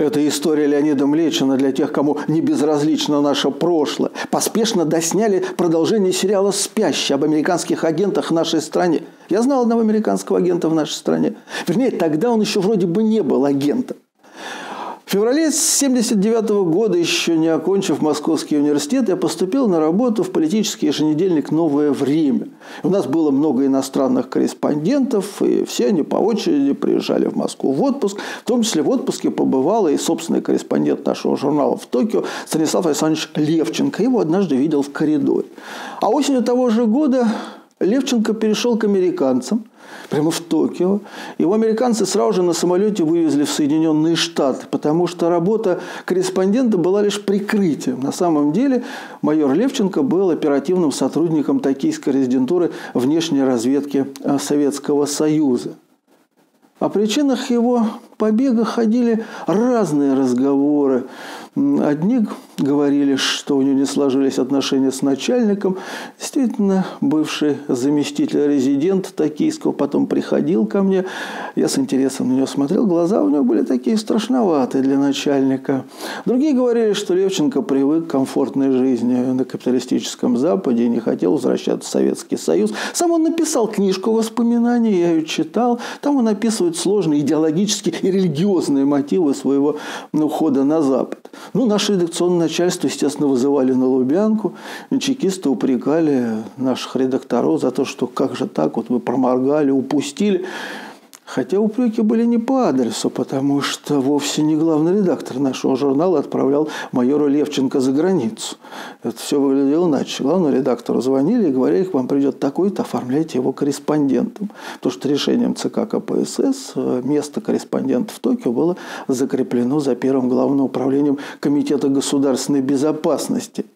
Это история Леонида Млечина для тех, кому не безразлично наше прошлое. Поспешно досняли продолжение сериала «Спящий» об американских агентах в нашей стране. Я знал одного американского агента в нашей стране. Вернее, тогда он еще вроде бы не был агентом. В феврале 1979 года, еще не окончив Московский университет, я поступил на работу в политический еженедельник «Новое время». У нас было много иностранных корреспондентов, и все они по очереди приезжали в Москву в отпуск. В том числе в отпуске побывал и собственный корреспондент нашего журнала в Токио Станислав Александрович Левченко. Его однажды видел в коридоре. А осенью того же года Левченко перешел к американцам – прямо в Токио. Его американцы сразу же на самолете вывезли в Соединенные Штаты, потому что работа корреспондента была лишь прикрытием. На самом деле майор Левченко был оперативным сотрудником токийской резидентуры внешней разведки э, Советского Союза. О причинах его побега ходили разные разговоры. Одни говорили, что у него не сложились отношения с начальником. Действительно, бывший заместитель резидента токийского потом приходил ко мне. Я с интересом на него смотрел. Глаза у него были такие страшноватые для начальника. Другие говорили, что Левченко привык к комфортной жизни на капиталистическом Западе и не хотел возвращаться в Советский Союз. Сам он написал книжку воспоминаний, я ее читал. Там он описывает сложные идеологические и религиозные мотивы своего ухода на Запад. Ну, наше редакционное начальство, естественно, вызывали на Лубянку. Чекисты упрекали наших редакторов за то, что как же так, вот вы проморгали, упустили. Хотя упреки были не по адресу, потому что вовсе не главный редактор нашего журнала отправлял майора Левченко за границу. Это все выглядело иначе. Главному редактору звонили и говорили, к вам придет такой-то, оформляйте его корреспондентом. Потому что решением ЦК КПСС э, место корреспондента в Токио было закреплено за первым главным управлением Комитета государственной безопасности.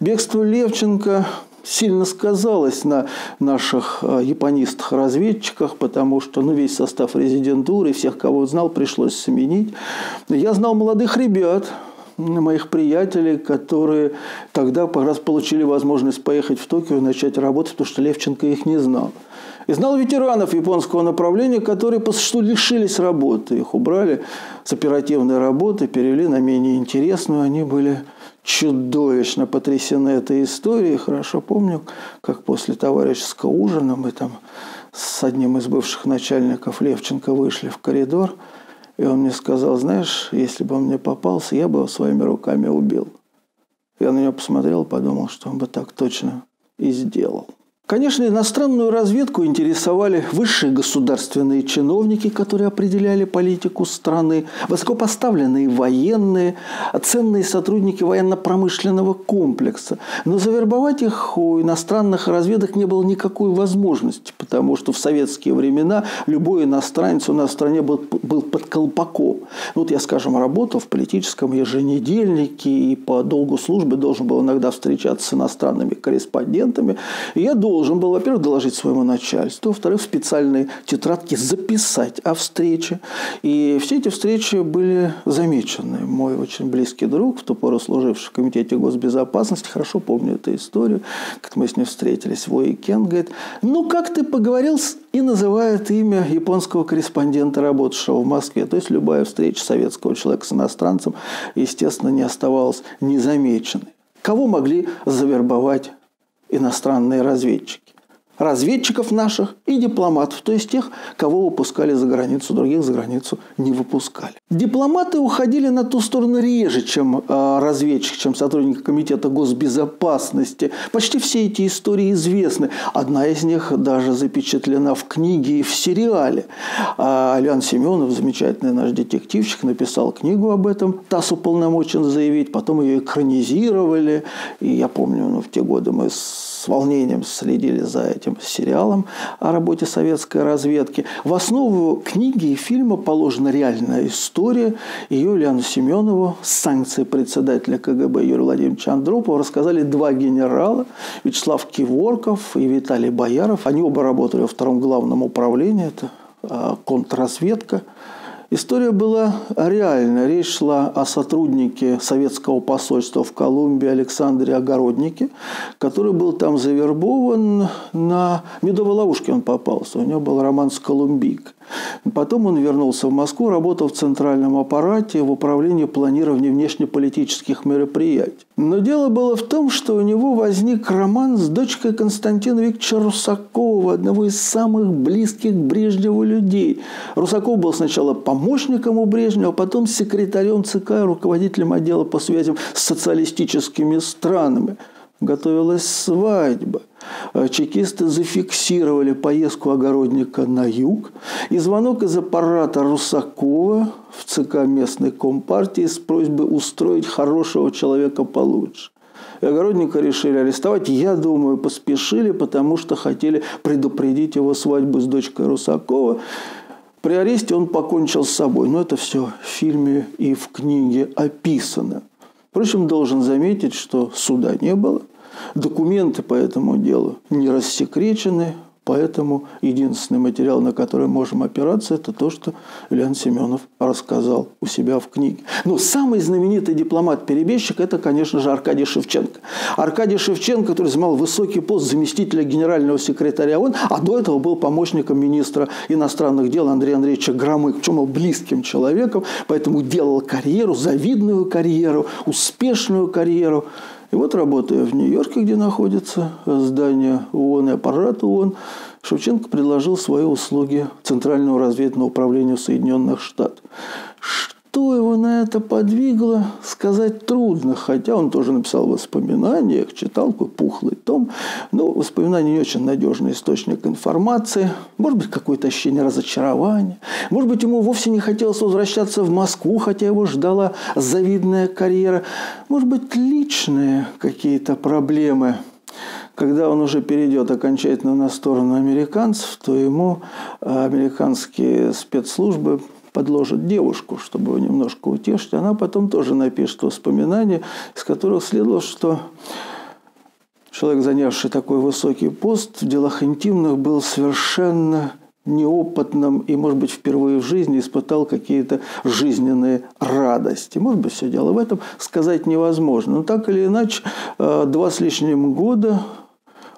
Бегство Левченко сильно сказалось на наших э, японистах-разведчиках, потому что ну, весь состав резидентуры, всех, кого знал, пришлось сменить. Я знал молодых ребят, моих приятелей, которые тогда как раз получили возможность поехать в Токио и начать работать, потому что Левченко их не знал. И знал ветеранов японского направления, которые по существу лишились работы. Их убрали с оперативной работы, перевели на менее интересную. Они были чудовищно потрясены этой историей. Хорошо помню, как после товарищеского ужина мы там с одним из бывших начальников Левченко вышли в коридор, и он мне сказал, знаешь, если бы он мне попался, я бы его своими руками убил. Я на него посмотрел, подумал, что он бы так точно и сделал. Конечно, иностранную разведку интересовали высшие государственные чиновники, которые определяли политику страны, высокопоставленные военные, ценные сотрудники военно-промышленного комплекса. Но завербовать их у иностранных разведок не было никакой возможности, потому что в советские времена любой иностранец у нас в стране был, был под колпаком. Вот я, скажем, работал в политическом еженедельнике и по долгу службы должен был иногда встречаться с иностранными корреспондентами. И я должен должен был, во-первых, доложить своему начальству, во-вторых, в специальной тетрадке записать о встрече. И все эти встречи были замечены. Мой очень близкий друг, в ту пору служивший в Комитете госбезопасности, хорошо помню эту историю, как мы с ним встретились в уикенд, говорит, ну как ты поговорил с... и называет имя японского корреспондента, работавшего в Москве. То есть любая встреча советского человека с иностранцем, естественно, не оставалась незамеченной. Кого могли завербовать иностранные разведчики разведчиков наших и дипломатов, то есть тех, кого выпускали за границу, других за границу не выпускали. Дипломаты уходили на ту сторону реже, чем э, разведчик, чем сотрудники Комитета госбезопасности. Почти все эти истории известны. Одна из них даже запечатлена в книге и в сериале. А Алян Семенов, замечательный наш детективчик, написал книгу об этом. ТАСС уполномочен заявить. Потом ее экранизировали. И я помню, ну, в те годы мы с волнением следили за этим этим сериалом о работе советской разведки. В основу книги и фильма положена реальная история. Ее Ильяну Семенову с санкцией председателя КГБ Юрия Владимировича Андропова рассказали два генерала – Вячеслав Киворков и Виталий Бояров. Они оба работали во втором главном управлении, это а, контрразведка. История была реальная. Речь шла о сотруднике советского посольства в Колумбии Александре Огороднике, который был там завербован на медовой ловушке он попался. У него был роман с колумбийкой. Потом он вернулся в Москву, работал в центральном аппарате в управлении планирования внешнеполитических мероприятий. Но дело было в том, что у него возник роман с дочкой Константина Викторовича Русакова, одного из самых близких Брежневу людей. Русаков был сначала помощником у Брежнева, а потом секретарем ЦК, руководителем отдела по связям с социалистическими странами. Готовилась свадьба. Э, чекисты зафиксировали поездку огородника на юг и звонок из аппарата Русакова в ЦК местной компартии с просьбой устроить хорошего человека получше. И огородника решили арестовать. Я думаю, поспешили, потому что хотели предупредить его свадьбу с дочкой Русакова. При аресте он покончил с собой. Но это все в фильме и в книге описано. Впрочем, должен заметить, что суда не было. Документы по этому делу не рассекречены, Поэтому единственный материал, на который можем опираться, это то, что Ильян Семенов рассказал у себя в книге. Но самый знаменитый дипломат-перебежчик – это, конечно же, Аркадий Шевченко. Аркадий Шевченко, который занимал высокий пост заместителя генерального секретаря ООН, а до этого был помощником министра иностранных дел Андрея Андреевича Громык, причем был близким человеком, поэтому делал карьеру, завидную карьеру, успешную карьеру. И вот, работая в Нью-Йорке, где находится здание ООН и аппарат ООН, Шевченко предложил свои услуги Центральному разведывательному управлению Соединенных Штатов. Что его на это подвигло, сказать трудно, хотя он тоже написал в воспоминаниях, читал какой пухлый том, но воспоминания не очень надежный источник информации, может быть, какое-то ощущение разочарования, может быть, ему вовсе не хотелось возвращаться в Москву, хотя его ждала завидная карьера, может быть, личные какие-то проблемы – когда он уже перейдет окончательно на сторону американцев, то ему американские спецслужбы подложит девушку, чтобы его немножко утешить. Она потом тоже напишет воспоминания, из которых следовало, что человек, занявший такой высокий пост в делах интимных, был совершенно неопытным и, может быть, впервые в жизни испытал какие-то жизненные радости. Может быть, все дело в этом сказать невозможно. Но так или иначе, э, два с лишним года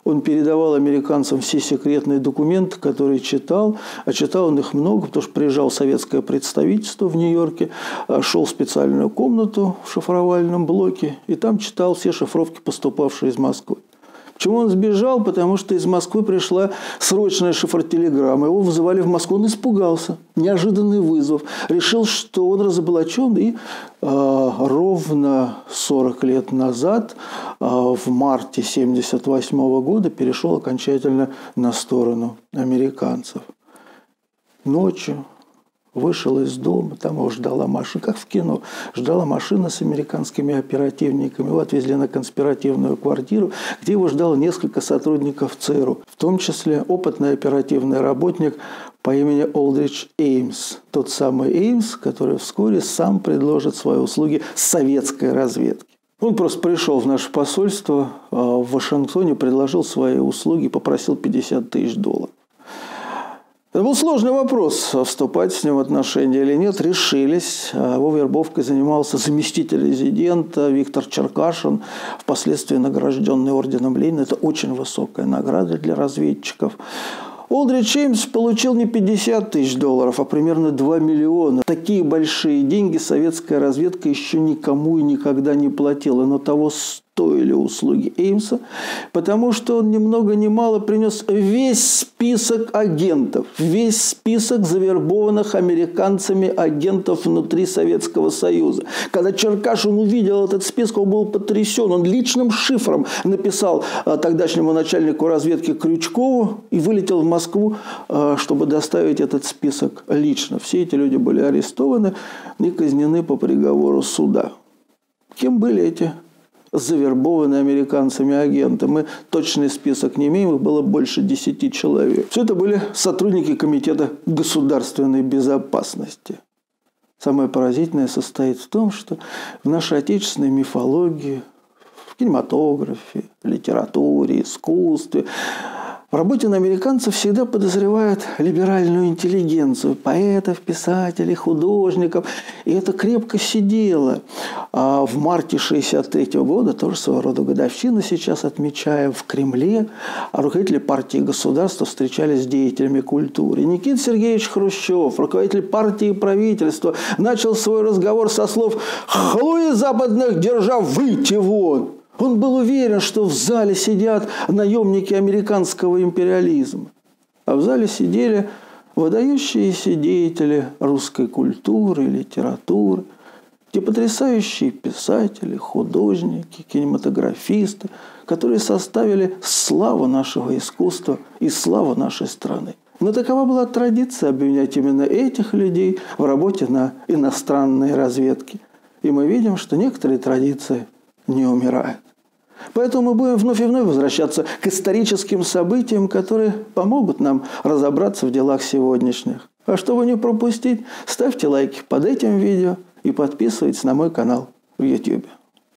он передавал американцам все секретные документы, которые читал. А читал он их много, потому что приезжал советское представительство в Нью-Йорке, а шел в специальную комнату в шифровальном блоке, и там читал все шифровки, поступавшие из Москвы. Почему он сбежал? Потому что из Москвы пришла срочная шифротелеграмма. Его вызывали в Москву. Он испугался. Неожиданный вызов. Решил, что он разоблачен. И э, ровно 40 лет назад, э, в марте 1978 года, перешел окончательно на сторону американцев. Ночью вышел из дома, там его ждала машина, как в кино, ждала машина с американскими оперативниками. Его отвезли на конспиративную квартиру, где его ждало несколько сотрудников ЦРУ, в том числе опытный оперативный работник по имени Олдрич Эймс. Тот самый Эймс, который вскоре сам предложит свои услуги советской разведки. Он просто пришел в наше посольство а, в Вашингтоне, предложил свои услуги, попросил 50 тысяч долларов. Это был сложный вопрос, вступать с ним в отношения или нет. Решились. Его вербовкой занимался заместитель резидента Виктор Черкашин, впоследствии награжденный орденом Ленина. Это очень высокая награда для разведчиков. Олдрич Чеймс получил не 50 тысяч долларов, а примерно 2 миллиона. Такие большие деньги советская разведка еще никому и никогда не платила, но того стоили услуги Эймса, потому что он ни много ни мало принес весь список агентов, весь список завербованных американцами агентов внутри Советского Союза. Когда Черкашин увидел этот список, он был потрясен. Он личным шифром написал а, тогдашнему начальнику разведки Крючкову и вылетел в Москву, а, чтобы доставить этот список лично. Все эти люди были арестованы и казнены по приговору суда. Кем были эти завербованные американцами агенты. Мы точный список не имеем, их было больше 10 человек. Все это были сотрудники Комитета государственной безопасности. Самое поразительное состоит в том, что в нашей отечественной мифологии, в кинематографе, литературе, искусстве В работе на американцев всегда подозревают либеральную интеллигенцию, поэтов, писателей, художников. И это крепко сидело. А в марте 1963 года, тоже своего рода годовщину сейчас отмечаем, в Кремле руководители партии и государства встречались с деятелями культуры. Никита Сергеевич Хрущев, руководитель партии и правительства, начал свой разговор со слов «Хлуи западных держав, выйти вон!» Он был уверен, что в зале сидят наемники американского империализма. А в зале сидели выдающиеся деятели русской культуры литературы, те потрясающие писатели, художники, кинематографисты, которые составили славу нашего искусства и славу нашей страны. Но такова была традиция обвинять именно этих людей в работе на иностранной разведке. И мы видим, что некоторые традиции не умирают. Поэтому мы будем вновь и вновь возвращаться к историческим событиям, которые помогут нам разобраться в делах сегодняшних. А чтобы не пропустить, ставьте лайки под этим видео и подписывайтесь на мой канал в YouTube.